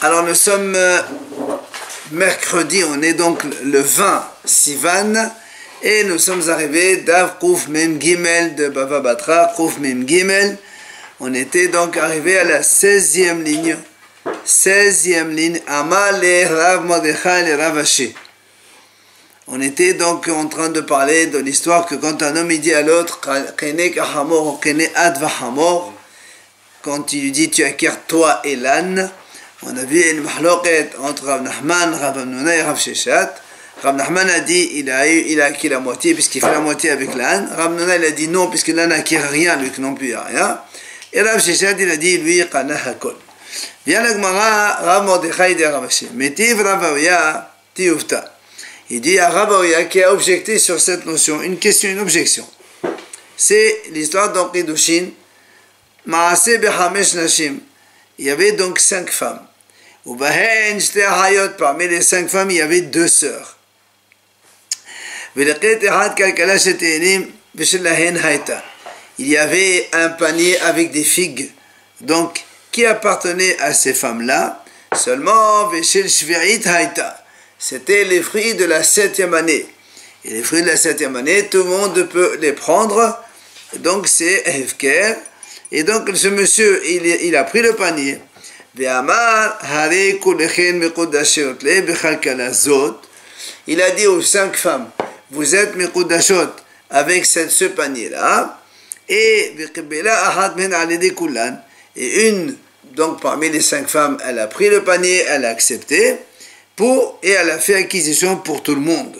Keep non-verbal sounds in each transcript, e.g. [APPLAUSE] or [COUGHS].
Alors nous sommes euh, mercredi, on est donc le 20 Sivan et nous sommes arrivés d'Av Kouf Mem Gimel de Bava Batra, Kouf Mem Gimel. On était donc arrivé à la 16e ligne. 16e ligne, Amal et Rav Mordechai et Rav. On était donc en train de parler de l'histoire que quand un homme dit à l'autre, quand il lui dit tu acquiers toi et l'âne, on a vu une mahloket entre Rav Nahman, Rav et Rav Sheshat. Rav Nahman a dit il a, eu, il a acquis la moitié puisqu'il fait la moitié avec l'âne. Rav Amnouna il a dit non puisque l'âne n'acquiert rien, lui non plus a rien. Et Rav Sheshat il a dit lui Qana Hakol. Vient la Gemara, de Rav. Il dit à Rav Avya qui a objecté sur cette notion, une question, une objection. C'est l'histoire d'Enqidushin. Maase Behamesh Nashim. Il y avait donc cinq femmes. Parmi les cinq femmes, il y avait deux sœurs. Il y avait un panier avec des figues, donc qui appartenait à ces femmes-là? Seulement, c'était les fruits de la septième année. Et les fruits de la septième année, tout le monde peut les prendre. Donc c'est Hefker. Et donc ce monsieur, il a pris le panier. Il a dit aux cinq femmes, vous êtes Mekudashot avec ce panier-là, et et une, donc parmi les cinq femmes, elle a pris le panier, elle a accepté, pour, et elle a fait acquisition pour tout le monde.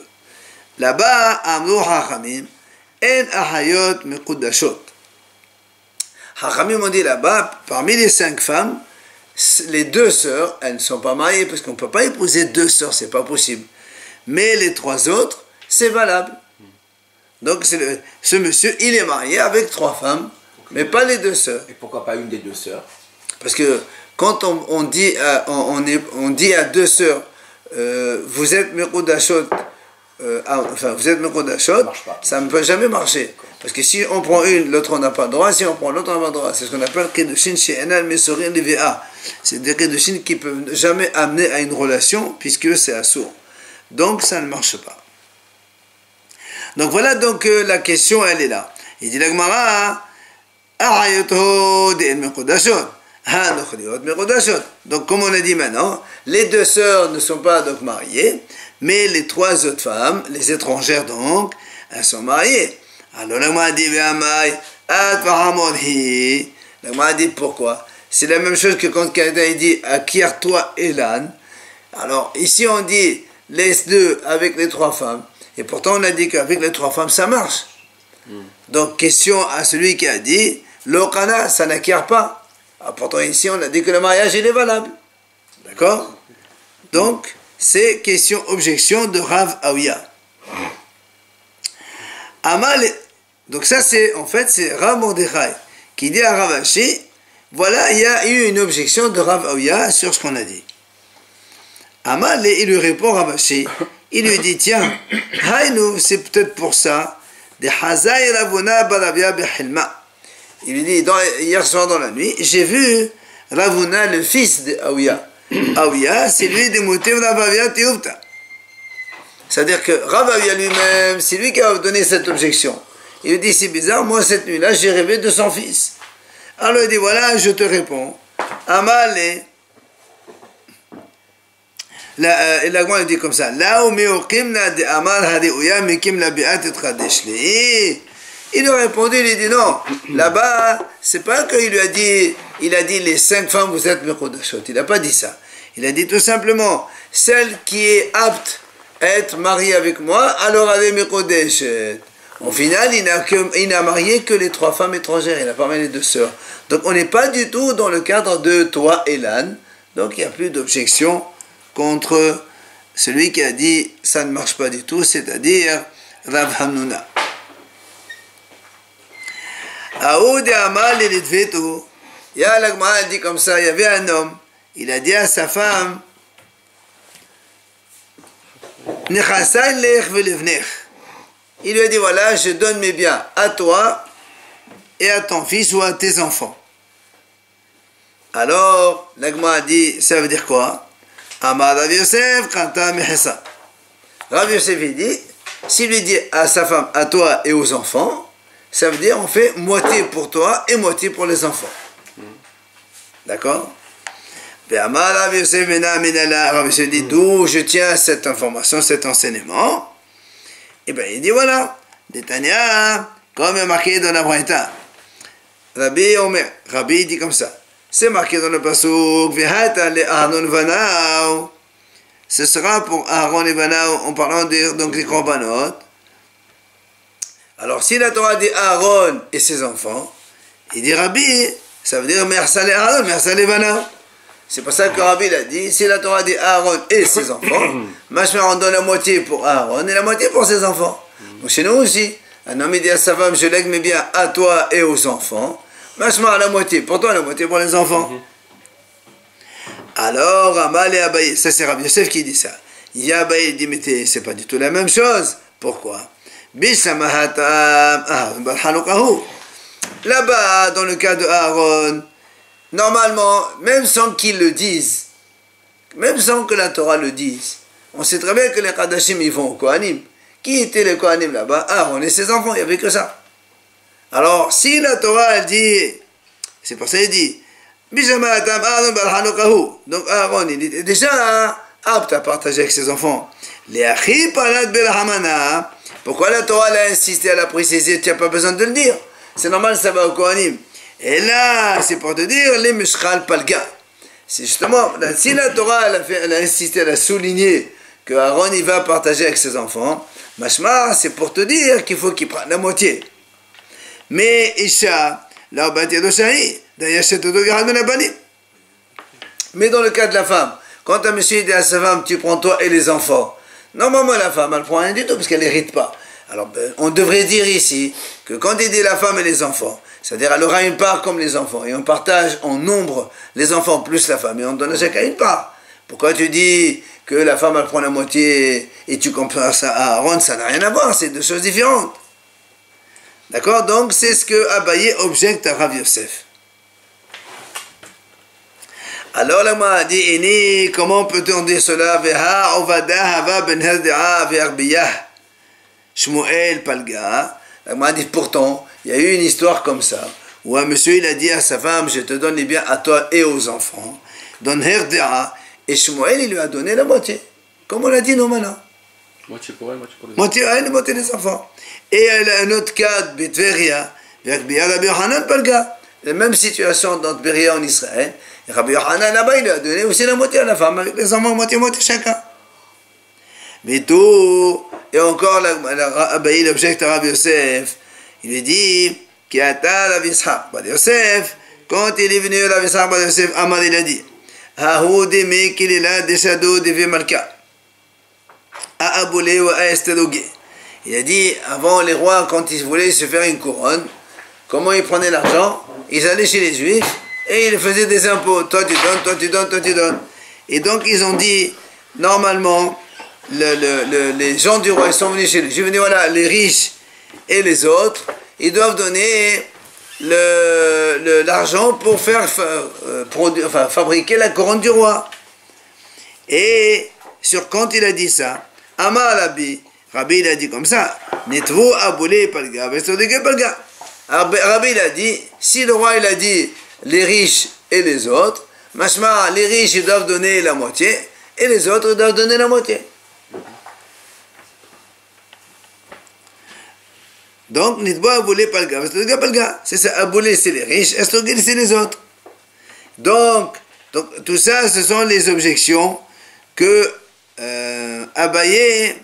Là-bas, Amrou Hachamim, En Ahayot Mekudashot. Hachamim ont dit là-bas, parmi les cinq femmes, les deux sœurs, elles ne sont pas mariées parce qu'on ne peut pas épouser deux sœurs, c'est pas possible. Mais les trois autres, c'est valable. Donc ce monsieur, il est marié avec trois femmes, mais pas les deux sœurs. Et pourquoi pas une des deux sœurs? Parce que quand on, dit, à, on, on, dit à deux sœurs, euh, vous êtes Mekodashot, euh, ah, enfin vous êtes Mekodashot, ça ne peut jamais marcher. Parce que si on prend une, l'autre on n'a pas le droit, si on prend l'autre on n'a pas le droit. C'est ce qu'on appelle Kedushin chez Enal Mesorin Leva. C'est des Kedushin qui peuvent jamais amener à une relation puisque c'est assourd. Donc ça ne marche pas. Donc voilà donc euh, la question, elle est là. Il dit la Gemara, donc comme on a dit maintenant, les deux sœurs ne sont pas donc mariées, mais les trois autres femmes, les étrangères donc, elles sont mariées. Alors la dit, la dit pourquoi? C'est la même chose que quand quelqu'un dit acquiert-toi Elan. Alors ici on dit laisse deux avec les trois femmes. Et pourtant on a dit qu'avec les trois femmes ça marche. Hmm. Donc question à celui qui a dit l'okana ça n'acquiert pas. Ah, pourtant ici on a dit que le mariage il est valable. D'accord? Donc c'est question objection de Rav Aouya. Amal, donc ça c'est en fait c'est Rav Mordechai qui dit à Rav voilà il y a eu une objection de Rav Aouya sur ce qu'on a dit. Amal il lui répond Rav il lui dit tiens, c'est peut-être pour ça. Il lui dit hier soir dans la nuit j'ai vu Ravuna le fils de Aouya. C'est lui de Moutem Ravavia Teufta. C'est-à-dire que Ravavia lui-même, c'est lui qui a donné cette objection. Il lui dit, c'est bizarre, moi cette nuit-là, j'ai rêvé de son fils. Alors il dit, voilà, je te réponds. Amale. La, euh, et la dit comme ça. Là où de amal Il lui a répondu, il dit non. Là-bas, c'est pas qu'il lui a dit, il a dit les cinq femmes, vous êtes mechodashot. Il n'a pas dit ça. Il a dit tout simplement, celle qui est apte être marié avec moi, alors allez me Au final, il n'a marié que les trois femmes étrangères, il n'a pas marié les deux sœurs. Donc on n'est pas du tout dans le cadre de toi et l'âne. Donc il n'y a plus d'objection contre celui qui a dit ça ne marche pas du tout, c'est-à-dire Rav Hamnuna. Dit comme ça, il y avait un homme, il a dit à sa femme, il lui a dit voilà, je donne mes biens à toi et à ton fils ou à tes enfants. Alors, l'agma a dit, ça veut dire quoi? Amar Rav Yosef, Kanta. Rav Yosef, il dit, s'il lui dit à sa femme, à toi et aux enfants, ça veut dire on fait moitié pour toi et moitié pour les enfants. D'accord? Rav Yosef dit, d'où je tiens cette information, cet enseignement? Et eh bien, il dit, voilà, Détania, comme est marqué dans la Braïta. Rabbi Omer, Rabbi dit comme ça. C'est marqué dans le pasuk, le Aaron Vanao. Ce sera pour Aaron et Vanao en parlant de, donc des korbanot. Alors si la Torah dit Aaron et ses enfants, il dit Rabbi, ça veut dire Mersa le Aaron, Mersa le Vanao. C'est pour ça que Rabbi l'a dit, si la Torah dit Aaron et ses [COUGHS] enfants, Machma on donne la moitié pour Aaron et la moitié pour ses enfants. Donc chez nous aussi, un homme dit à sa femme, je lègue mes biens à toi et aux enfants. Machma à la moitié, pour toi la moitié pour les enfants. Mhm. Alors, Amal et Abaye, ça c'est Rabbi Yosef qui dit ça. Il y a Abaye, il dit, mais c'est pas du tout la même chose. Pourquoi? Là-bas, dans le cas de Aaron, normalement, même sans qu'ils le disent, même sans que la Torah le dise, on sait très bien que les Kadashim, ils vont au Kohanim. Qui étaient les Kohanim là-bas? Aaron et ses enfants, il n'y avait que ça. Alors, si la Torah, elle dit, c'est pour ça qu'elle dit, donc Aaron, il est déjà apte à partager avec ses enfants. Pourquoi la Torah a insisté à la préciser Tu n'as pas besoin de le dire? C'est normal, ça va au Kohanim. Et là, c'est pour te dire, les mushral palga. C'est justement, si la Torah elle a, insisté, elle a souligné que Aaron il va partager avec ses enfants, mashma, c'est pour te dire qu'il faut qu'il prenne la moitié. Mais Isha, là, mais dans le cas de la femme, quand un monsieur dit à sa femme, tu prends toi et les enfants, normalement la femme, elle prend rien du tout parce qu'elle n'hérite pas. Alors, ben, on devrait dire ici que quand il dit la femme et les enfants, c'est-à-dire elle aura une part comme les enfants, et on partage en nombre les enfants plus la femme, et on donne à chacun une part. Pourquoi tu dis que la femme elle prend la moitié et tu compares ça à Aaron, ça n'a rien à voir, c'est deux choses différentes. D'accord? Donc c'est ce que Abaye objecte à Rav Yosef. Alors la a dit, comment peut-on dire cela? Ben Shmuel Palga. La dit, pourtant, il y a eu une histoire comme ça, où un monsieur il a dit à sa femme, je te donne les biens à toi et aux enfants. Donne Herdea, et Shmuel il lui a donné la moitié. Comme on l'a dit normalement. Moitié pour elle, moitié pour les enfants. Moitié elle, moitié des enfants. Et elle a un autre cas de Betveria, la même situation dans Beria en Israël. Et Rabbi Yohanan là-bas, il lui a donné aussi la moitié à la femme, avec les enfants, moitié-moitié chacun. Mais tout, et encore, Abaï l'objecte à Rabbi Yosef, il lui dit, atteint la Vishak, Rabbi Yosef, quand il est venu la Vishak, Rabbi Yosef, Amad, il a dit, Hahoudi qu'il est là, des shadows de Malka, à Aboulé ou à Estedogué. Il a dit, avant les rois, quand ils voulaient se faire une couronne, comment ils prenaient l'argent? Ils allaient chez les juifs et ils faisaient des impôts. Toi tu donnes, toi tu donnes, toi tu donnes. Et donc ils ont dit, normalement, les gens du roi, sont venus chez les juifs, ils dit, voilà, les riches et les autres, ils doivent donner l'argent pour faire euh, fabriquer la couronne du roi. Et sur quand il a dit ça, Amar Rabbi, Rabbi il a dit comme ça, aboulé palga, palga. Rabbi il a dit, si le roi il a dit les riches et les autres, machma, les riches ils doivent donner la moitié et les autres ils doivent donner la moitié. Donc, Nitbo aboulé palga, palga. C'est ça, aboulé c'est les riches, estrogil c'est les autres. Donc, donc, tout ça, ce sont les objections que euh, Abaye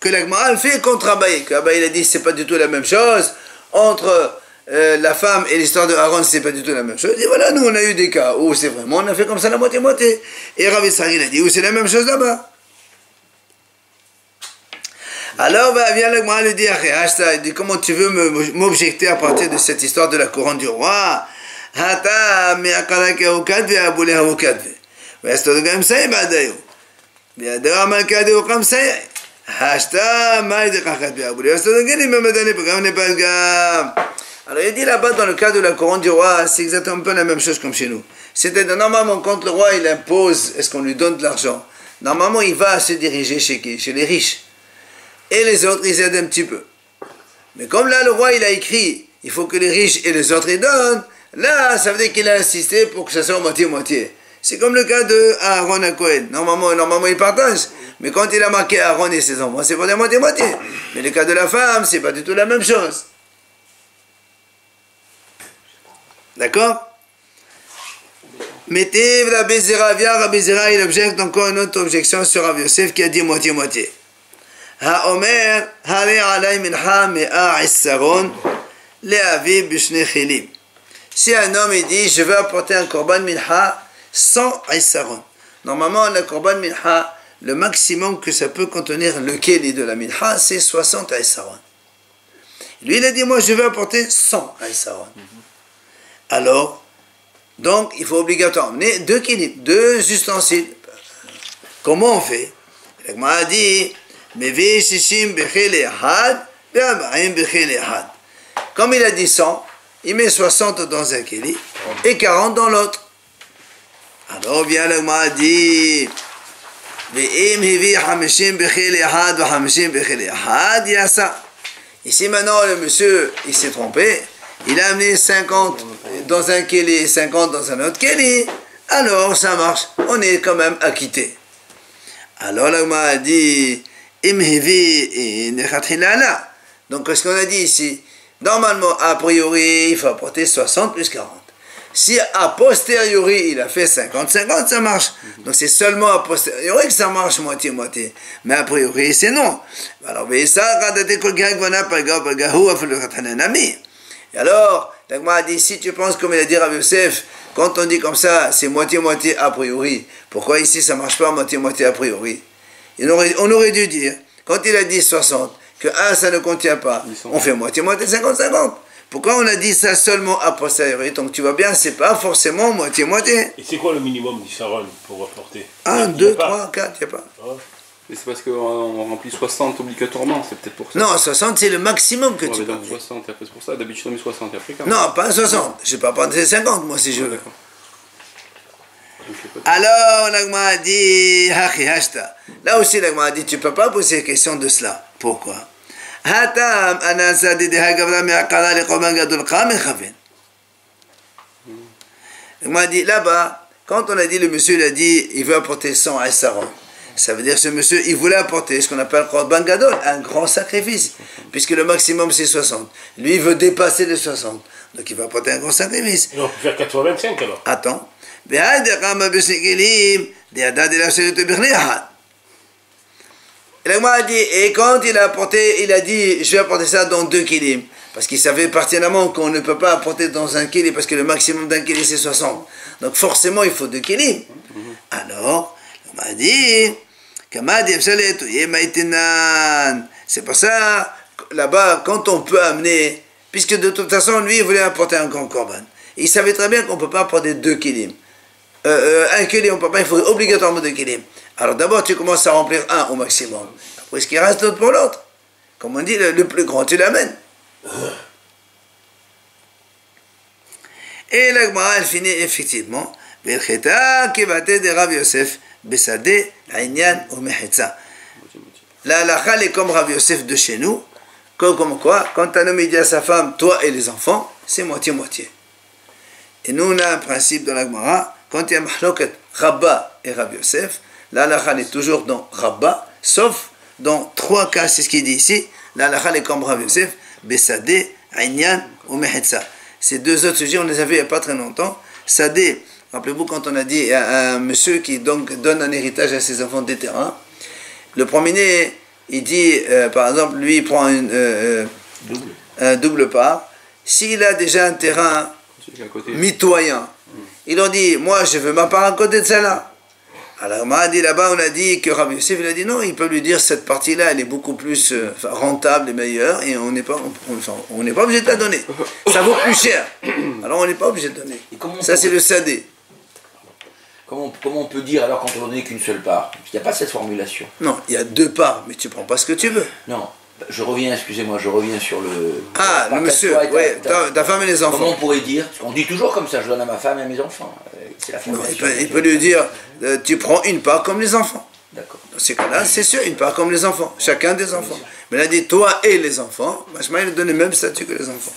que la fait contre Abaye, que Abaye a dit c'est pas du tout la même chose, entre euh, la femme et l'histoire de Aaron c'est pas du tout la même chose, et voilà, nous on a eu des cas où c'est vraiment, on a fait comme ça la moitié-moitié, et Rabbi Saril a dit où c'est la même chose là-bas. Alors, bah, bien le Gemara lui dit, comment tu veux m'objecter à partir de cette histoire de la couronne du roi? Alors il dit là-bas dans le cas de la couronne du roi, c'est exactement un peu la même chose comme chez nous. C'est-à-dire normalement quand le roi il impose, est-ce qu'on lui donne de l'argent? Normalement il va se diriger chez qui? Chez les riches. Et les autres, ils aident un petit peu. Mais comme là, le roi, il a écrit, il faut que les riches et les autres, ils donnent, là, ça veut dire qu'il a insisté pour que ça soit moitié-moitié. C'est comme le cas de Aaron à Cohen. Normalement, normalement, il partage. Mais quand il a marqué Aaron et ses enfants, c'est pour dire moitié-moitié. Mais le cas de la femme, c'est pas du tout la même chose. D'accord? Mettez la Bézéra, via Rabézéra, il objecte encore une autre objection sur Rav qui a dit moitié-moitié. האומר, הרי עלי מנחה מאה עשרון לאבי בשני חילים. Si un homme il dit, je veux apporter un korban minha sans isaron. Normalement, le korban minha, le maximum que ça peut contenir le keli de la minha, c'est 60 isaron. Lui, il a dit, moi, je veux apporter 100 isaron. Alors, donc, il faut obligatoirement amener deux keli, deux ustensiles. Comment on fait Il m'a dit, comme il a dit 100, il met 60 dans un keli et 40 dans l'autre. Alors bien le m'a dit Ici maintenant le monsieur il s'est trompé, il a amené 50 dans un keli et 50 dans un autre keli, alors ça marche, on est quand même acquitté. Alors le m'a dit donc, qu'est-ce qu'on a dit ici? Normalement, a priori, il faut apporter 60 plus 40. Si a posteriori, il a fait 50-50, ça marche. Donc, c'est seulement a posteriori que ça marche moitié-moitié. Mais a priori, c'est non. Alors, ça, et alors, l'agma a dit, si tu penses comme il a dit Rabbi Yosef, quand on dit comme ça, c'est moitié-moitié a priori, pourquoi ici ça marche pas moitié-moitié a priori? On aurait, on aurait dû dire, quand il a dit 60, que 1 ça ne contient pas, on fait moitié-moitié 50-50. Pourquoi on a dit ça seulement a posteriori? Donc tu vois bien, c'est pas forcément moitié-moitié. Et c'est quoi le minimum du saron pour apporter? 1, 2, 3, 4, il n'y a pas. Ah. Mais c'est parce qu'on remplit 60 obligatoirement, c'est peut-être pour ça. Non, 60 c'est le maximum que Ouais, tu mais peux. donc 60, et après c'est pour ça, d'habitude on met 60 et après quand Non, pas 60. Je vais pas prendre 50 moi si je veux. D'accord. Alors, l'agma a dit, hashta. Là aussi, l'agma a dit, tu ne peux pas poser question de cela. Pourquoi? L'agma a dit, là-bas, quand on a dit, le monsieur, il a dit, il veut apporter 100 à Saron. Ça veut dire que ce monsieur, il voulait apporter ce qu'on appelle Korban Gadol, un grand sacrifice, puisque le maximum c'est 60. Lui, il veut dépasser les 60. Donc il va apporter un grand sacrifice. Et on peut faire 85 alors. Attends. והיידה קמה בשני כלים, לידע דלעשרת בכלי אחד. Et l'agma a dit, et quand il a apporté, il a dit, je vais apporter ça dans deux kilim. Parce qu'il savait pertinemment qu'on ne peut pas apporter dans un kili, parce que le maximum d'un kili c'est 60. Donc forcément, il faut deux kilim. Alors, l'agma a dit, Kama di efshalet uye maïtinan. c'est pour ça, là-bas, quand on peut amener, puisque de toute façon, lui, il voulait apporter un grand korban. Il savait très bien qu'on ne peut pas apporter deux kilim. Euh, euh, un kilim, on peut pas, il faut obligatoirement deux kilim. Alors d'abord, tu commences à remplir un au maximum. Après, ce qui reste l'autre pour l'autre. Comme on dit, le, plus grand, tu l'amènes. Et l'agma, elle finit effectivement. Belcheta de Rav Yosef, Besade, moitié-moitié. La halakha, est comme Rav Yosef de chez nous. Comme, quoi, quand un homme dit à sa femme, toi et les enfants, c'est moitié-moitié. Et nous, on a un principe dans la Gemara, quand il y a mahloket Rabba et Rav Yosef, la halakha elle est toujours dans Rabba, sauf dans trois cas, c'est ce qu'il dit ici, la halakha elle est comme Rav Yosef, Besade, Aïnyan ou Mehetza. Ces deux autres sujets, on les a vus il n'y a pas très longtemps. Sadé, rappelez-vous quand on a dit il y a un monsieur qui donc donne un héritage à ses enfants des terrains, le premier, il dit, euh, par exemple, lui, il prend une, euh, euh, un double part. S'il a déjà un terrain à mitoyen, il leur dit, moi, je veux ma part à côté de celle-là. Alors, on a dit là-bas, on a dit que Rabbi Yosef, il a dit non, il peut lui dire, cette partie-là, elle est beaucoup plus euh, rentable et meilleure, et on n'est pas, on- n'est pas obligé de la donner. Ça vaut plus cher. Alors, on n'est pas obligé de donner. Ça, c'est le sadé. Comment, comment on peut dire alors quand on donne qu'une seule part? Il n'y a pas cette formulation. Non, il y a deux parts, mais tu prends pas ce que tu veux. Non. Je reviens, excusez-moi, je reviens sur le. Ah, le monsieur, ta- ouais, ta- ta, ta femme et les Comment enfants. on pourrait dire Parce qu'on dit toujours comme ça, je donne à ma femme et à mes enfants. Euh, C'est la Non, il, peut, il peut lui dire, euh, tu prends une part comme les enfants. D'accord. Dans ces cas-là, c'est sûr, une part comme les enfants, chacun des enfants. Mais il a dit toi et les enfants, Machma, il donne le même statut que les enfants.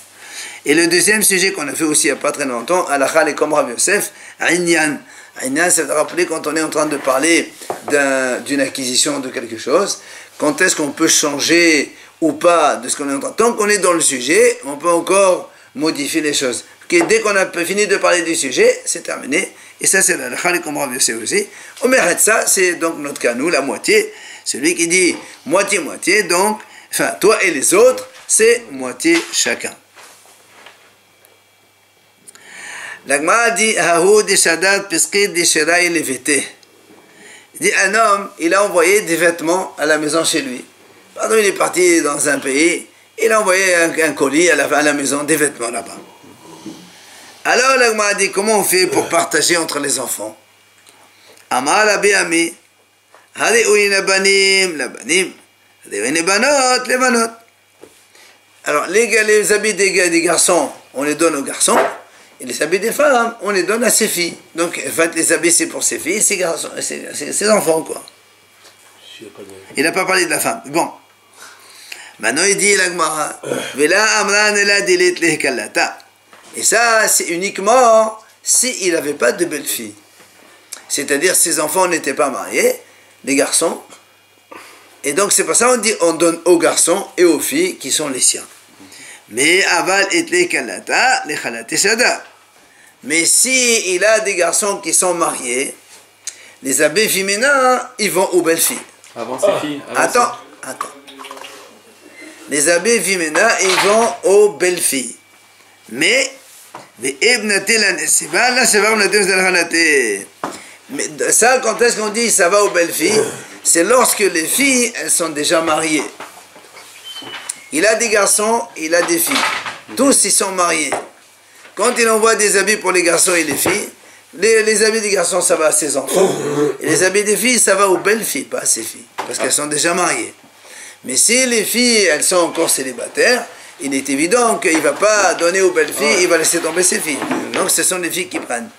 Et le deuxième sujet qu'on a fait aussi il n'y a pas très longtemps, Alachal et comme Rav Yosef, Aïnyan. Aïnyan, c'est de rappeler quand on est en train de parler d'un- d'une acquisition de quelque chose, quand est-ce qu'on peut changer ou pas de ce qu'on est en train. Tant qu'on est dans le sujet, on peut encore modifier les choses. Que dès qu'on a fini de parler du sujet, c'est terminé. Et ça, c'est comme Rav Yosef aussi. Omer ça, c'est donc notre cas, nous, la moitié. Celui qui dit moitié-moitié, donc, enfin, toi et les autres, c'est moitié chacun. L'Agma dit Hahu de Shadat Piskid de Shirai Levete. Il dit un homme, il a envoyé des vêtements à la maison chez lui. Pardon, il est parti dans un pays, il a envoyé un, colis à la, maison, des vêtements là-bas. Alors l'Agma a dit comment on fait pour partager entre les enfants? Abi Ami. Alors les, les habits des, des garçons, on les donne aux garçons, et les habits des femmes, on les donne à ses filles. Donc en fait, les habits c'est pour ses filles, ses garçons, ses, ses- ses enfants quoi. Il n'a pas parlé de la femme. Bon. Maintenant, il dit l'Agmara. [COUGHS] Et ça, c'est uniquement s'il n'avait pas de belle-fille. C'est-à-dire, ses enfants n'étaient pas mariés, les garçons. Et donc, c'est pour ça qu'on dit on donne aux garçons et aux filles qui sont les siens. Mais aval et lehkalata, lechalate shada. Mais si il a des garçons qui sont mariés, les abbés féminins, ils vont aux belles-filles. Avant ses filles. avant Attends, attends. Les abbés Vimena, ils vont aux belles-filles. Mais, mais. Mais ça, quand est-ce qu'on dit ça va aux belles-filles C'est lorsque les filles, elles sont déjà mariées. Il a des garçons, il a des filles. Tous, ils sont mariés. Quand il envoie des habits pour les garçons et les filles, les, les habits des garçons, ça va à ses enfants. Et les habits des filles, ça va aux belles filles, pas à ses filles. Parce qu'elles sont déjà mariées. Mais si les filles, elles sont encore célibataires, il est évident qu'il ne va pas donner aux belles filles, il va laisser tomber ses filles. Donc ce sont les filles qui prennent.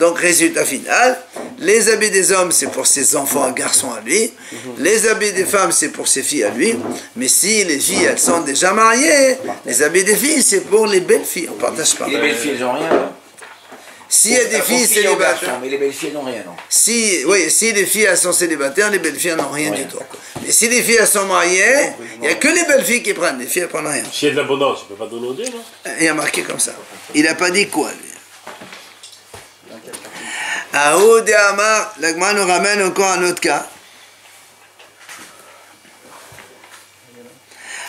Donc résultat final, les habits des hommes, c'est pour ses enfants garçons à lui. Les habits des femmes, c'est pour ses filles à lui. Mais si les filles, elles sont déjà mariées, les habits des filles, c'est pour les belles filles. On ne partage pas. Et les belles filles, elles n'ont rien. là S'il y a des filles célibataires, Mais les belles filles, n'ont rien, non? Si, oui, si les filles elles sont célibataires, les belles filles n'ont rien Rien, du tout. Mais si les filles elles sont mariées, il n'y a que les belles filles qui prennent, les filles elles prennent rien. S'il y a de l'abondance, il ne peut pas donner aux deux, non Il a marqué comme ça. Il n'a pas dit quoi, lui? Aoud Amar, l'Agma nous ramène encore un autre cas.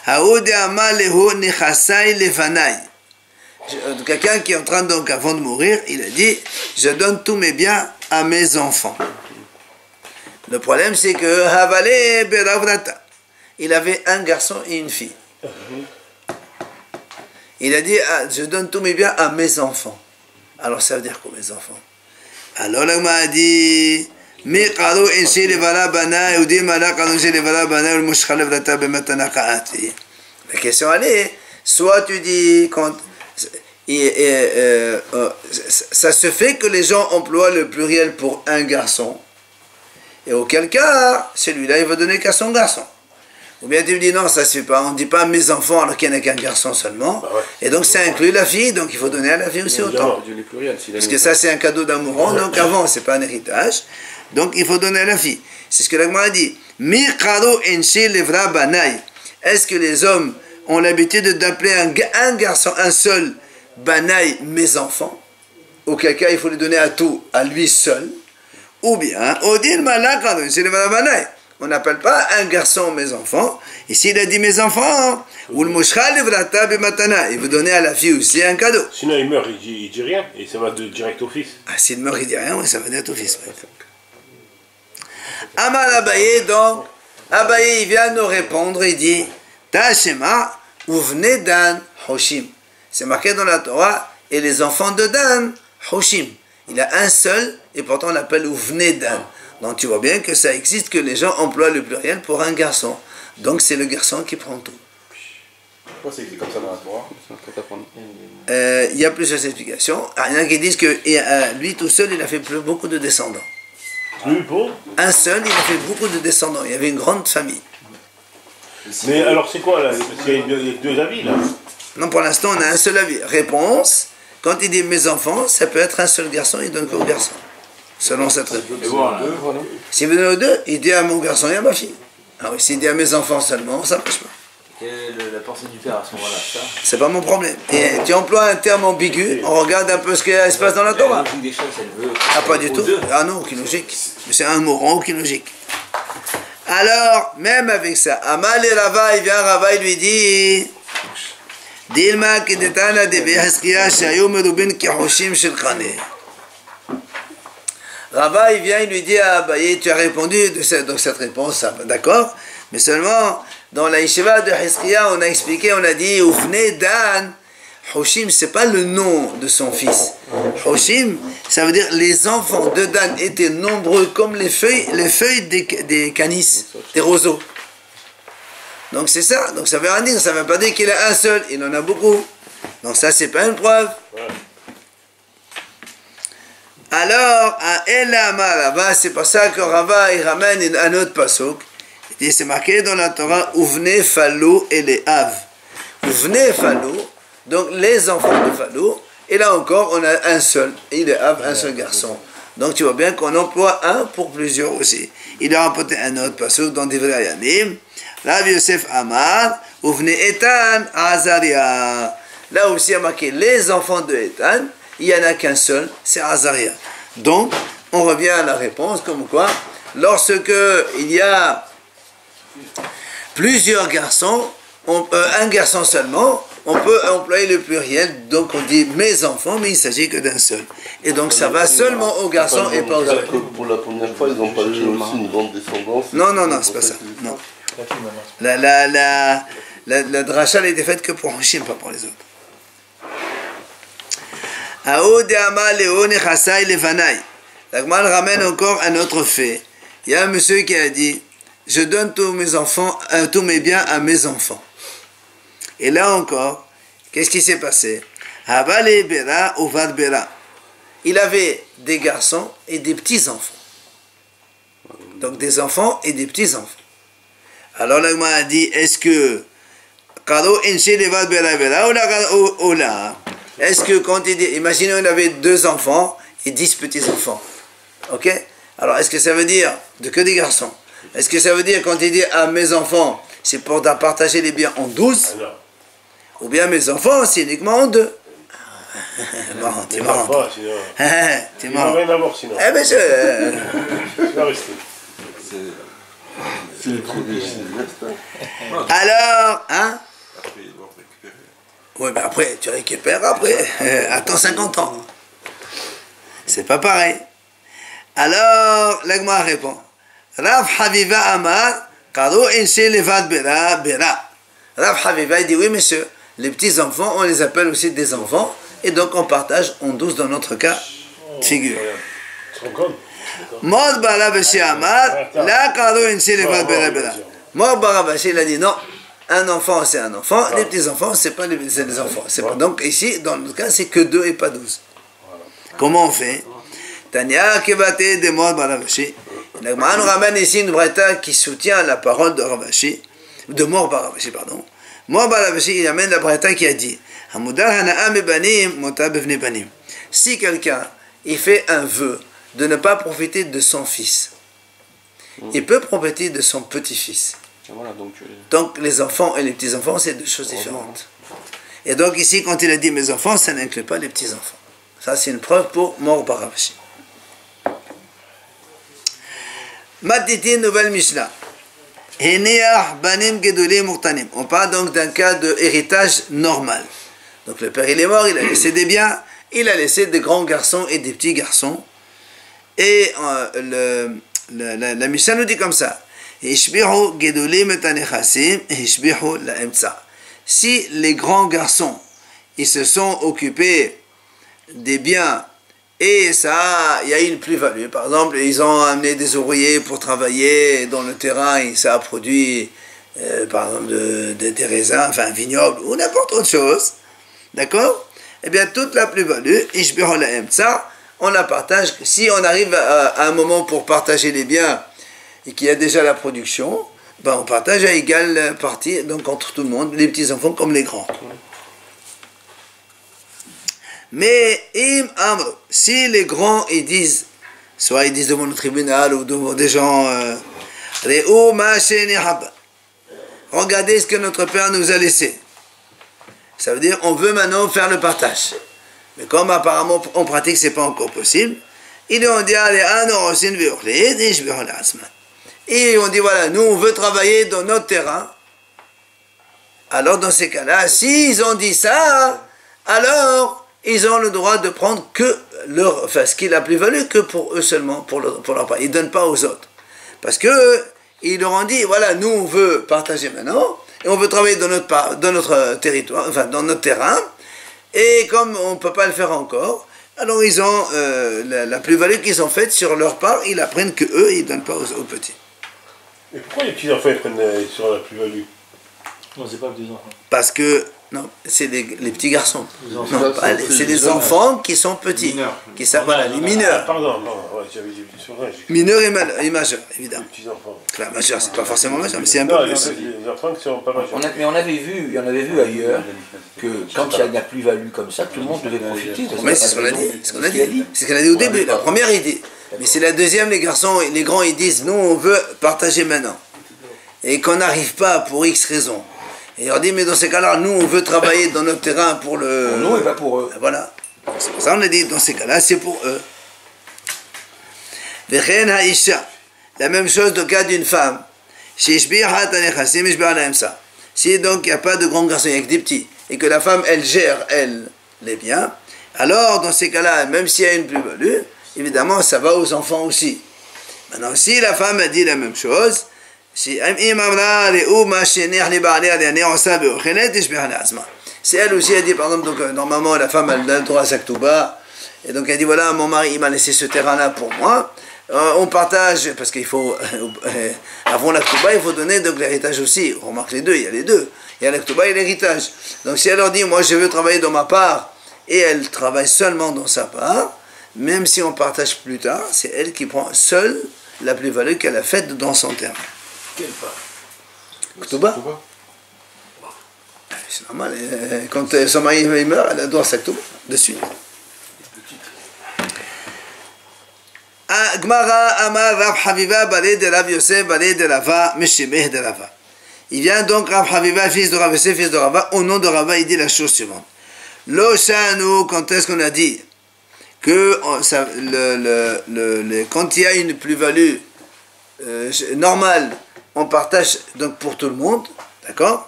Aoud et Amar lehu nechasai levanai. Euh, Quelqu'un qui est en train donc, avant de mourir, il a dit Je donne tous mes biens à mes enfants. Le problème, c'est que Havale Beravrata, il avait un garçon et une fille. Il a dit Ah, Je donne tous mes biens à mes enfants. Alors ça veut dire quoi, mes enfants? Alors l'agma a dit מי קראו אנשי לבלה בנה, יהודים מעלה קראו אנשי לבלה בנה, ולמושכה לברתה במתנה קראתי. La question elle est, soit tu dis, quand, et, et, euh, euh, ça ça se fait que les gens emploient le pluriel pour un garçon, et auquel cas, celui-là il va donner qu'à son garçon. Ou bien tu me dis non, ça se fait pas, on ne dit pas mes enfants alors qu'il n'y en a qu'un garçon seulement, Bah ouais. et donc ça inclut la fille, donc il faut donner à la fille aussi autant. Parce que ça, c'est un cadeau d'amourant, donc avant, c'est pas un héritage. Donc, il faut donner à la fille. C'est ce que l'Agma a dit. Est-ce que les hommes ont l'habitude d'appeler un, ga- un garçon, un seul, banai, mes enfants? Auquel cas, il faut les donner à tout, à lui seul. Ou bien, Odin malakaro enche levra banai. On n'appelle pas un garçon mes enfants. Ici, il a dit mes enfants. Ou le. Il veut donner à la fille aussi un cadeau. Sinon, il meurt, il dit, il dit rien, et ça va de direct au fils. Ah, s'il meurt, il dit rien, oui, ça va être au fils. Amal Abaye, donc, Abaye, il vient nous répondre, il dit Tashema, venez Dan Hoshim. C'est marqué dans la Torah, et les enfants de Dan, Hoshim. Il a un seul, et pourtant on l'appelle venez Dan. Donc tu vois bien que ça existe, que les gens emploient le pluriel pour un garçon. Donc c'est le garçon qui prend tout. Pourquoi c'est écrit comme ça dans la Torah? Euh, il y a plusieurs explications. Il y en a qui disent que et, euh, lui tout seul, il a fait beaucoup de descendants. Un seul, il a fait beaucoup de descendants. Il y avait une grande famille. Mais alors c'est quoi là? Parce qu'il y a deux- il y a deux avis là. Non, pour l'instant, on a un seul avis. Réponse quand il dit mes enfants, ça peut être un seul garçon, il donne qu'au garçon. Selon cette réponse. Et voilà. Voilà. S'il veut donner aux deux, il dit à mon garçon et à ma fille. Ah oui, s'il dit à mes enfants seulement, ça ne marche pas. Quelle est la pensée du père à ce moment-là ça? C'est pas mon problème. Et tu emploies un terme ambigu, on regarde un peu ce qui se passe dans la Torah. Ah, pas du tout. Ah non, aucune logique. C'est un mot, aucune logique. Alors, même avec ça, Amal et Rava, il vient, Rava, il lui dit Dilma ki detana de Beheskia shayu merubin ki hoshim shel khane. Rava, il vient, il lui dit à Abaye, tu as répondu de cette, réponse, ça va, d'accord Mais seulement, dans la yeshiva de Heskia, on a expliqué, on a dit, Oufne Dan, Hoshim, c'est pas le nom de son fils. Hoshim, ça veut dire les enfants de Dan étaient nombreux comme les feuilles, les feuilles des, canis, des roseaux. Donc c'est ça. Donc ça veut rien dire. Ça veut pas dire qu'il a un seul. Il en a beaucoup. Donc ça, c'est pas une preuve. Alors, à Elama là-bas, c'est pour ça que Rava il ramène un autre pasuk. Il dit, c'est marqué dans la Torah, Ouvne Falou et les Av. Ouvne Falou, donc les enfants de Falou. Et là encore, on a un seul. Et les Av, un seul garçon. Donc tu vois bien qu'on emploie un pour plusieurs aussi. Il a rapporté un autre pasuk dans Divrei. Rav Yosef Amar, Ouvne Etan Azaria. Là aussi, il a marqué les enfants de Etan. Il n'y en a qu'un seul, c'est Azaria. Donc, on revient à la réponse comme quoi, lorsque il y a plusieurs garçons, on- euh, un garçon seulement, on peut employer le pluriel, donc on dit mes enfants, mais il s'agit que d'un seul. Et donc ça va seulement aux garçons et pas aux autres. que Pour la première fois, ils n'ont pas eu aussi une grande descendance. Non, non, non, c'est pas ça. Non. La, la, la, la, la dracha elle était faite que pour Hashim, pas pour les autres. Aoud Ama Léon Chassai Levanai. La Gemara ramène encore un autre fait. Il y a un monsieur qui a dit Je donne tous mes enfants, euh, tous mes biens à mes enfants. Et là encore, qu'est-ce qui s'est passé? Il avait des garçons et des petits-enfants. Donc des enfants et des petits-enfants. Alors la Gemara a dit Est-ce que. Est-ce que quand il dit. Imaginez, on avait deux enfants et dix petits-enfants. Ok? Alors est-ce que ça veut dire de que des garçons Est-ce que ça veut dire quand il dit à mes enfants, c'est pour partager les biens en douze? Non. Ou bien mes enfants, c'est uniquement en deux [LAUGHS] Marrant, t'es marrant. pas, sinon. [LAUGHS] T'es marrant. rien sinon. Eh ben je. [LAUGHS] C'est le Sylvestre. Alors, hein Après, ils vont récupérer. Oui, mais après, tu récupères après. [LAUGHS] Attends 50 ans. C'est pas pareil. Alors, l'agma répond. Rav Haviva Amar, Kado Inse Levad Bera Bera. Rav Haviva dit oui, monsieur, les petits-enfants, on les appelle aussi des enfants, et donc on partage en douze dans notre cas de figure. Mord Barabashi Amar, la Kado Inse Levad Bera Bera. Mord Barabashi, il a dit non. Un enfant, c'est un enfant. Les petits-enfants, c'est pas les, c'est des enfants. C'est pas, donc ici, dans le cas, c'est que deux et pas douze. Comment on fait? Tania Kebate de Mord Barabashi. La nous ramène ici une breta qui soutient la parole de Ravashi, de Mord Barabashi, pardon. Mord Barabashi, il amène la breta qui a dit. Si quelqu'un il fait un vœu de ne pas profiter de son fils, il peut profiter de son petit-fils. Voilà, donc tu- Donc les enfants et les petits-enfants, c'est deux choses différentes. Et donc ici, quand il a dit mes enfants, ça n'inclut pas les petits-enfants. Ça, c'est une preuve pour Mor Baravashi. Matiti, nouvelle Mishnah. On parle donc d'un cas de héritage normal. Donc le père, il est mort, il a laissé des biens, il a laissé des grands garçons et des petits garçons. Et euh, le, le- la, la Mishnah nous dit comme ça. Si les grands garçons, ils se sont occupés des biens et ça, il y a une plus-value. Par exemple, ils ont amené des ouvriers pour travailler dans le terrain et ça a produit euh, par exemple de, de- des raisins, enfin un vignoble, ou n'importe autre chose, d'accord? Eh bien, toute la plus-value, on la partage. Si on arrive à un moment pour partager les biens et qu'il y a déjà la production, ben on partage à égale partie, donc entre tout le monde, les petits-enfants comme les grands. Mais, im amr, si les grands ils disent, soit ils disent devant le tribunal ou devant des gens, euh, regardez ce que notre père nous a laissé. Ça veut dire, on veut maintenant faire le partage. Mais comme apparemment en pratique c'est pas encore possible, ils ont dit, allez, ah non, et on dit, voilà, nous on veut travailler dans notre terrain. Alors dans ces cas-là, s'ils ont dit ça, alors ils ont le droit de prendre que leur, enfin ce qui est la plus-value que pour eux seulement, pour, leur- part. Ils ne donnent pas aux autres. Parce que ils leur ont dit, voilà, nous on veut partager maintenant, et on veut travailler dans notre, dans notre territoire, enfin dans notre terrain, et comme on ne peut pas le faire encore, alors ils ont euh, la, la plus-value qu'ils ont faite sur leur part, ils la prennent que eux, ils ne donnent pas aux, aux petits. Et pourquoi les petits enfants ils prennent euh, sur la plus-value Non, c'est pas des enfants. Parce que, non, c'est les, les petits garçons. Non, c'est les enfants qui sont petits. Mineurs. Qui savent, voilà, les mineurs. pardon, non, ouais, j'avais dit sur Mineurs et, mal- et majeurs, évidemment. les petits enfants. La majeur, c'est pas forcément majeur, mais c'est un Non, peu les, plus. les enfants qui sont pas majeurs. On a- mais on avait vu, il y en avait vu ailleurs que quand il y a de la plus-value comme ça, tout le monde devait profiter. a c'est ce pas qu'on a dit. C'est ce qu'on a dit au début, la première idée. Mais c'est la deuxième, les garçons, les grands, ils disent, nous, on veut partager maintenant. Et qu'on n'arrive pas pour X raisons. Et on dit, mais dans ces cas-là, nous, on veut travailler dans notre terrain pour le... Pour nous et pas pour eux. Voilà. C'est pour ça qu'on a dit, dans ces cas-là, c'est pour eux. La même chose dans le cas d'une femme. Si donc il n'y a pas de grands garçons, il n'y a que des petits, et que la femme, elle gère, elle, les biens, alors dans ces cas-là, même s'il y a une plus-value, évidemment, ça va aux enfants aussi. Maintenant, si la femme a dit la même chose, si elle aussi a dit, par exemple, donc, euh, normalement la femme elle a le droit à sa ktouba, et donc elle dit voilà, mon mari il m'a laissé ce terrain-là pour moi, Euh, on partage, parce qu'il faut, euh, avant la ktouba, il faut donner donc l'héritage aussi. On remarque les deux, il y a les deux. Il y a la ktouba et l'héritage. Donc si elle leur dit, moi je veux travailler dans ma part, et elle travaille seulement dans sa part, même si on partage plus tard, c'est elle qui prend seule la plus-value qu'elle a faite dans son terrain. Quelle part? Ktouba C'est normal, euh, quand euh, son mari meurt, elle a droit à sa ktouba, dessus. Ah, Gmara Amar Rav Haviva Balé de Rav Yosef Balé de Rava de Rava. Il vient donc Rav Haviva, fils de Rav Yosef, fils de Rava. Au nom de Rava, il dit la chose suivante. Lo Shanu, quand est-ce qu'on a dit? Que on- ça- le, le- le- quand il y a une plus-value euh, normale, on partage donc pour tout le monde, d'accord?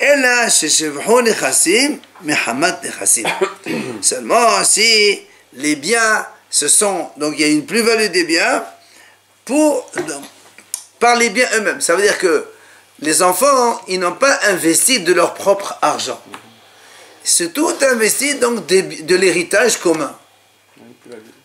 Et là, Nechassim. [COUGHS] Seulement si les biens, ce sont, donc il y a une plus-value des biens pour, donc, par les biens eux-mêmes. Ça veut dire que les enfants, ils n'ont pas investi de leur propre argent. C'est tout investi donc de l'héritage commun.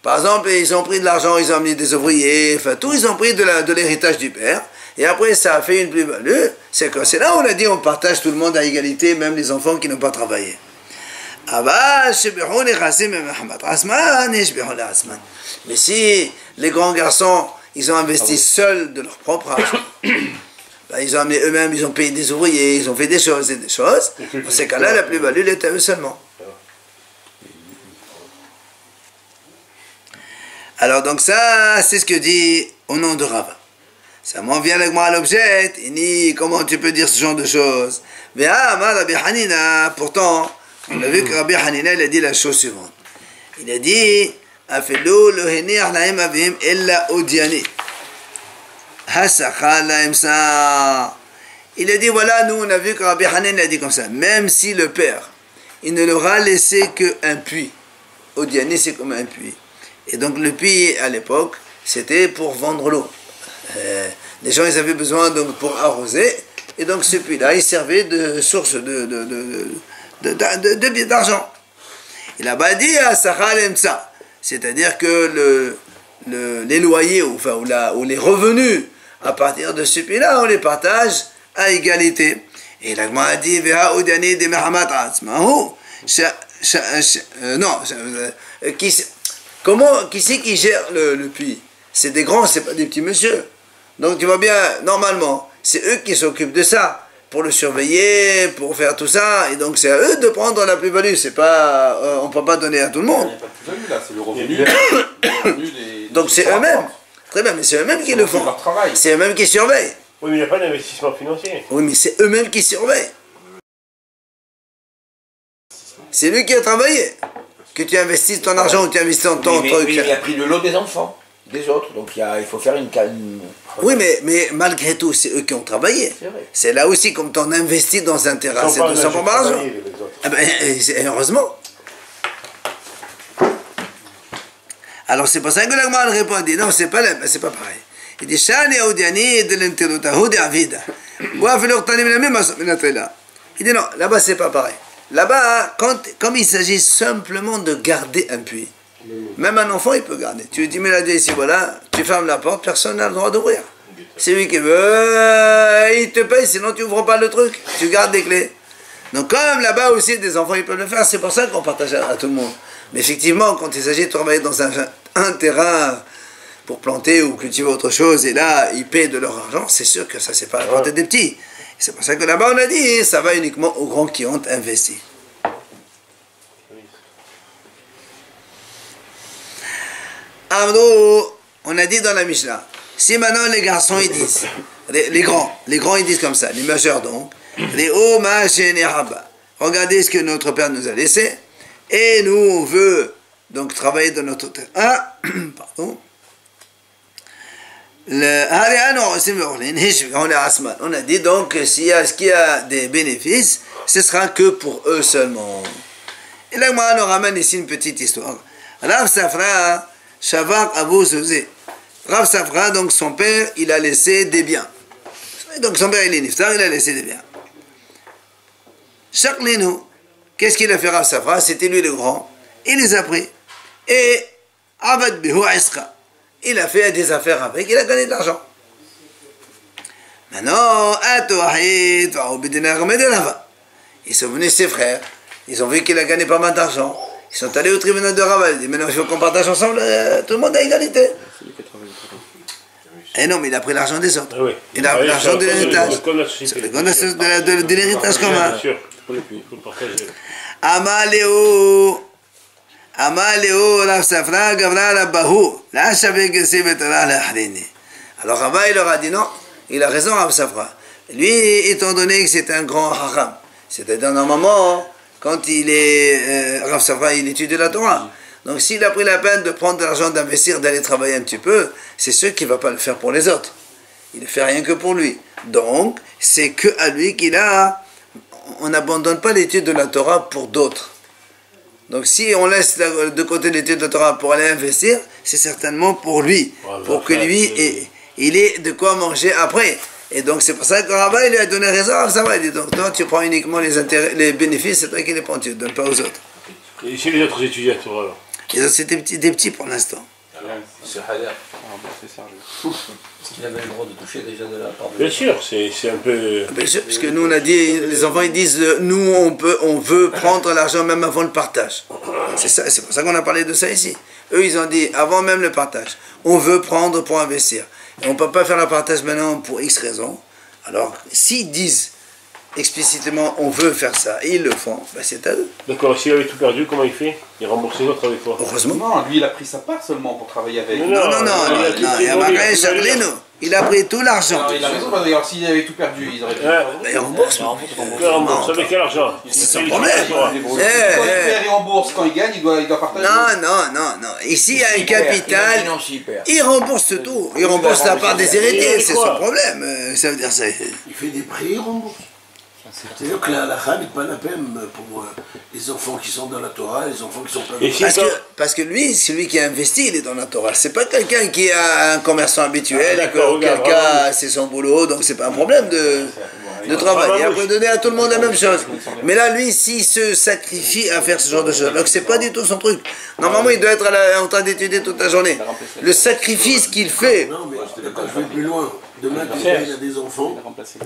Par exemple, ils ont pris de l'argent, ils ont amené des ouvriers, enfin tout, ils ont pris de l'héritage du père. Et après, ça a fait une plus-value. C'est là où on a dit on partage tout le monde à égalité, même les enfants qui n'ont pas travaillé. Ah bah, Mais si les grands garçons, ils ont investi ah seuls de leur propre argent, [COUGHS] bah, ils ont amené eux-mêmes, ils ont payé des ouvriers, ils ont fait des choses et des choses, dans ces cas-là, la plus-value, elle est à eux seulement. Alors donc ça, c'est ce que dit au nom de Rava. Ça m'en vient avec moi à l'objet. Il dit, comment tu peux dire ce genre de choses? Mais ah, Rabbi Hanina, pourtant, on a vu que Rabbi Hanina, il a dit la chose suivante. Il a dit. Il a dit, voilà, nous, on a vu que Rabbi Hanina a dit comme ça. Même si le père, il ne leur a laissé qu'un puits. Odiani, c'est comme un puits. Et donc le puits, à l'époque, c'était pour vendre l'eau. Euh, les gens, ils avaient besoin donc pour arroser. Et donc ce puits-là, il servait de source de, de, de, de, de- d'argent. Il a pas dit à Sahal Emsa. C'est-à-dire que le, le- les loyers, ou, enfin, ou, la- ou les revenus à partir de ce puits-là, on les partage à égalité. Et la Gemara a dit, euh, Non, euh, qui comment, qui c'est qui gère le, le puits? C'est des grands, c'est pas des petits monsieur. Donc tu vois bien, normalement, c'est eux qui s'occupent de ça, pour le surveiller, pour faire tout ça, et donc c'est à eux de prendre la plus-value. C'est pas, euh, on peut pas donner à tout le Il monde. n'y a pas de plus-value là, c'est le revenu. le [COUGHS] revenu des- Donc c'est eux-mêmes. Très bien, mais c'est eux-mêmes qui le font font. leur travail. C'est eux-mêmes qui surveillent. Oui, mais il n'y a pas d'investissement financier. Oui, mais c'est eux-mêmes qui surveillent. C'est lui qui a travaillé. Que tu investisses ton argent ou tu investis ton temps, Oui, mais, truc. mais il a pris de l'eau des enfants, des autres. Donc il, y a- il faut faire une. ca- une- Oui, mais, mais malgré tout, c'est eux qui ont travaillé. C'est là aussi, comme tu en investis dans un terrain, c'est pas 200 pour et et heureusement. Alors c'est pour ça que la Gemara répond, elle dit, non, c'est pas, c'est pas pareil. Il dit, Shani Audiani de l'interrotahu de Avida. Il dit, non, là-bas c'est pas pareil. Là-bas, quand, comme il s'agit simplement de garder un puits, même un enfant il peut garder. Tu lui dis, mais là, ici, voilà, tu fermes la porte, personne n'a le droit d'ouvrir. C'est lui qui veut, euh, il te paye, sinon tu ouvres pas le truc. Tu gardes des clés. Donc comme là-bas aussi des enfants ils peuvent le faire, c'est pour ça qu'on partage à, à tout le monde. Mais effectivement, quand il s'agit de travailler dans un, un terrain pour planter ou cultiver autre chose, et là ils paient de leur argent, c'est sûr que ça c'est pas la portée des petits. C'est pour ça que là-bas on a dit, ça va uniquement aux grands qui ont investi. On a dit dans la Mishnah, si maintenant les garçons ils disent, les, grands, les grands ils disent comme ça, les majeurs donc, les regardez ce que notre père nous a laissé, et nous on veut donc travailler dans notre. Ah, [COUGHS] pardon. Le- allez, ah non, c'est Merlin, on a dit donc que s'il y a, ce a des bénéfices, ce sera que pour eux seulement. Et là, moi, on ramène ici une petite histoire. Rav Safra, Shavak Abu. Rav Safra, donc son père, il a laissé des biens. Donc son père, il est niftar, il a laissé des biens. Chaklinu, qu'est-ce qu'il a fait Rav Safra? C'était lui le grand. Il les a pris. Et Abad Bihu. Il a fait des affaires avec, il a gagné de l'argent. Maintenant, ils sont venus ses frères, ils ont vu qu'il a gagné pas mal d'argent. Ils sont allés au tribunal de Raval, ils disent maintenant il faut qu'on partage ensemble, euh, tout le monde a égalité. Travaillé. Eh non, mais il a pris l'argent des autres. Ah oui. Il a pris l'argent de l'héritage. de, l'héritage commun. Amaleo, Rabbahu, la. Alors Rabba, il leur a dit non, il a raison, Rav Safra. Lui, étant donné que c'est un grand haram, c'est-à-dire normalement, quand il est, euh, Safra, il étudie la Torah. Donc s'il a pris la peine de prendre de l'argent, d'investir, d'aller travailler un petit peu, c'est sûr qu'il ne va pas le faire pour les autres. Il ne fait rien que pour lui. Donc, c'est que à lui qu'il a. On n'abandonne pas l'étude de la Torah pour d'autres. Donc, si on laisse la- de côté l'étude de Torah pour aller investir, c'est certainement pour lui. Voilà, pour que lui, ait- il ait de quoi manger après. Et donc, c'est pour ça que Rabat, il lui a donné raison. Ça va, il dit donc, toi, tu prends uniquement les, intérêts, les bénéfices, c'est toi qui les prends, tu ne donnes pas aux autres. Et chez les autres étudiants, alors Et donc, c'était petits- des petits pour l'instant. C'est. Ah, sérieux. [LAUGHS] Il avait le droit de toucher déjà de la part de. Bien sûr, c'est c'est un peu. Bien sûr, parce que nous on a dit, les enfants ils disent, euh, nous on peut, on veut prendre l'argent même avant le partage. C'est ça, c'est pour ça qu'on a parlé de ça ici. Eux ils ont dit avant même le partage, on veut prendre pour investir. Et on ne peut pas faire le partage maintenant pour X raisons. Alors s'ils disent explicitement on veut faire ça et ils le font, ben, c'est à eux. D'accord, s'il avait tout perdu, comment il fait? Il rembourse les autres avec quoi? Heureusement. Non, lui il a pris sa part seulement pour travailler avec. Non, Non, non, non, il a pris il il il tout l'argent. Il a raison, alors, s'il avait tout perdu, ils auraient pu. Ben, il rembourse. Le rembourse avec quel argent? C'est son Il- problème. il- il- Quand Eh, il eh. perd, il rembourse. Quand il gagne, il doit, il doit partager. Non, non, non, non. Ici il y a un capital. Il rembourse tout. Il rembourse la part des héritiers. C'est son problème. Euh, Ça veut dire ça. Il fait des prix, il rembourse. C'est-à-dire que la halakha n'est pas la peine pour les enfants qui sont dans la Torah, les enfants qui sont pas Parce quand- que, parce que lui, celui qui a investi, il est dans la Torah. C'est pas quelqu'un qui a un commerçant habituel Ah, quelqu'un, c'est son boulot, donc c'est pas un problème de, de travail. Bravo. Et après donner à tout le monde la même chose. Mais là, lui, s'il se sacrifie à faire ce genre de choses, que c'est pas du tout son truc. Normalement, il doit être à la- en train d'étudier toute la journée. Le sacrifice qu'il fait, Non, mais je vais plus loin. Demain, quelqu'un il a des enfants, Il a remplacé.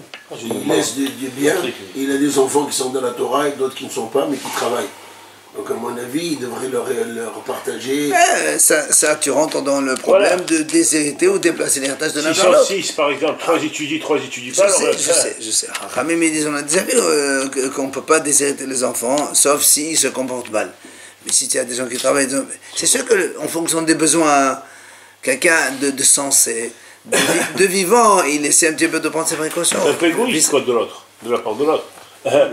il laisse des, des biens, et il a des enfants qui sont dans la Torah et d'autres qui ne sont pas, mais qui travaillent. Donc, à mon avis, il devrait leur, leur partager. Ça, ça, tu rentres dans le problème de déshériter ou déplacer l'héritage de l'un vers l'autre. 6, par exemple, 3 étudient, 3 étudient Je pas, alors sais, je sais, je sais. Ramim, ils on a déjà vu euh, qu'on ne peut pas déshériter les enfants, sauf s'ils se comportent mal. Mais si tu as des gens qui travaillent, c'est sûr qu'en fonction des besoins, quelqu'un de, de sensé, de, vi- de vivant, il essaie un petit peu de prendre ses précautions. un peu égoïste, quoi, de l'autre, de la part de l'autre. [LAUGHS] Euh,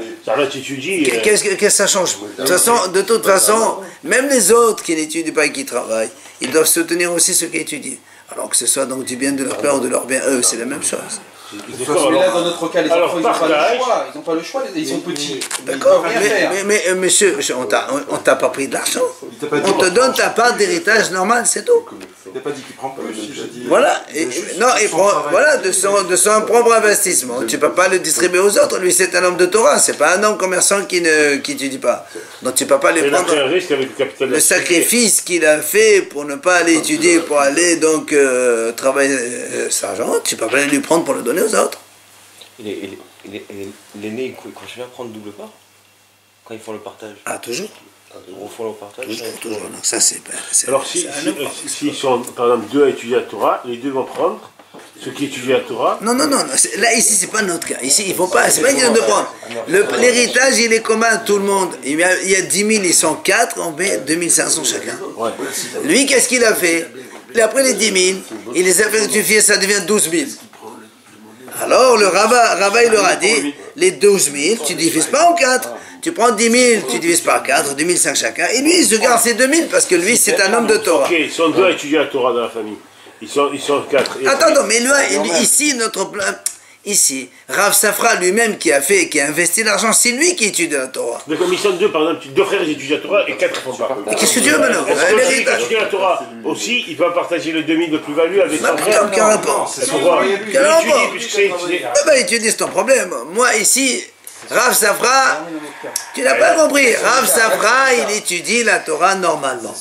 Qu'est-ce que, ça change? De toute, façon, de toute façon, même les autres qui n'étudient pas et qui travaillent, ils doivent soutenir aussi ceux qui étudient. Alors que ce soit donc du bien de leur père ou de leur bien, eux, c'est la même chose. Là, dans notre cas, les alors, enfants, ils n'ont pas le choix. Ils n'ont pas le choix, ils sont petits. D'accord mais, faire. mais, mais, euh, monsieur, on t'a, on, on t'a pas pris de l'argent. On te donne ta part d'héritage normal, c'est tout. Il n'a pas dit qu'il prend plus, dit. Voilà. Et, non, il prend, voilà, de son, de son propre investissement. Tu peux pas le distribuer aux autres. Lui, c'est un homme de Torah. C'est pas un homme commerçant qui ne, qui étudie pas. Donc tu peux pas a prendre. pris un risque avec le capital le sacrifice qu'il a fait pour ne pas aller étudier, pour aller donc euh, travailler euh, cet argent, tu peux pas lui prendre pour le donner aux autres. L'aîné, il co- il continue à prendre double part quand ils font le partage. Ah, toujours Ils font le partage. Toujours, toujours. Donc ça, c'est pas. Alors, si, si, euh, s'ils sont, par exemple, deux à étudier la Torah, les deux vont prendre ceux qui étudient la Torah. Non, non, non, non, là ici c'est pas notre cas. Ici il faut pas, c'est pas une question de prendre. Le- L'héritage il est commun à tout le monde. Il y a, il y a 10 000, ils sont 4, on met 2500 chacun. Lui qu'est-ce qu'il a fait? Il a pris les 10 000, il les a fructifiés, ça devient 12 000. Alors le rabbin, rabbin il leur a dit, les 12 000, tu divises pas en 4. Tu prends 10 000, tu divises par 4, 2 500 chacun. Et lui il se garde ses 2 000 parce que lui c'est un homme de Torah. Ok, ils sont deux à étudier la Torah dans la famille. Ils sont, ils sont quatre. Attends, non, mais lui, lui, ici, notre plan, ici, Rav Safra lui-même qui a fait, qui a investi l'argent, c'est lui qui étudie la Torah. Mais comme ils sont deux, par exemple, deux frères étudient la Torah et quatre font pas. Mais qu'est-ce que tu veux maintenant Est-ce que celui qui étudie la Torah aussi, il peut partager le demi de plus-value avec son frère? aucun rapport. Pour voir. Il Quel rapport c'est. Eh ben, étudie, c'est ton problème. Moi, ici, Rav Safra, tu n'as pas compris. Rav Safra, il étudie la Torah normalement.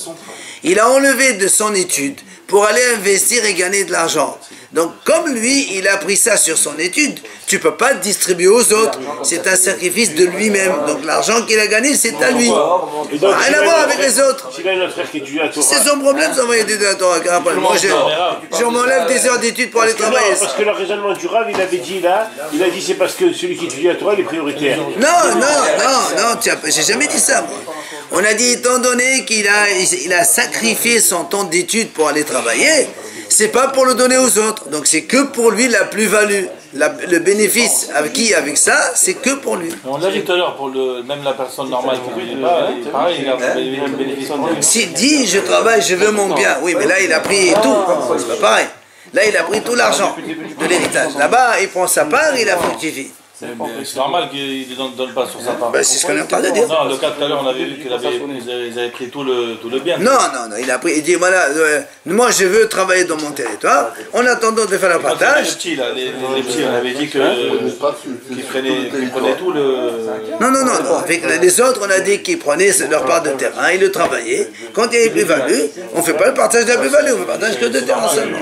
Il a enlevé de son étude pour aller investir et gagner de l'argent. Donc, comme lui, il a pris ça sur son étude, tu peux pas le distribuer aux autres. C'est un sacrifice de lui-même. Donc, l'argent qu'il a gagné, c'est à lui. Et donc, Rien à voir avec les autres. C'est son problème, va aider de la Torah. Moi, je, m'enlève des heures d'études pour aller travailler. parce que le raisonnement du Rav, il avait dit là, il a dit c'est parce que celui qui étudie la Torah, il est prioritaire. Non, non, non, non, j'ai jamais dit ça, moi. On a dit, étant donné qu'il a, il a sacrifié son temps d'études pour aller travailler, c'est pas pour le donner aux autres. Donc c'est que pour lui la plus-value. La- le bénéfice avec qui, avec ça, c'est que pour lui. On l'a dit tout à l'heure, pour le, même la personne normale qui ne pas, pareil, il a le bénéfice S'il dit, je travaille, je veux mon bien, oui, mais là, il a pris tout. C'est pas pareil. Là, il a pris tout l'argent de l'héritage. Là-bas, il prend sa part, il a fructifié. C'est normal qu'il ne donne, donne pas sur sa part. Ben, c'est ce qu'on est en train de dire. Non, le cas tout à l'heure, on avait vu qu'ils avaient, ils avaient- ils avaient pris tout le, tout le bien. Non, non, non, il a pris, il dit, voilà, euh, moi je veux travailler dans mon territoire, en attendant de faire les partage. petits, là, les, petits, on avait dit que, qu'ils prenaient, tout le... Non, non, non, non. Avec les autres, on a dit qu'ils prenaient leur part de terrain, ils le travaillaient. Quand il y a une plus-value, on ne fait pas le partage de la plus-value, on fait le partage que de terrain seulement.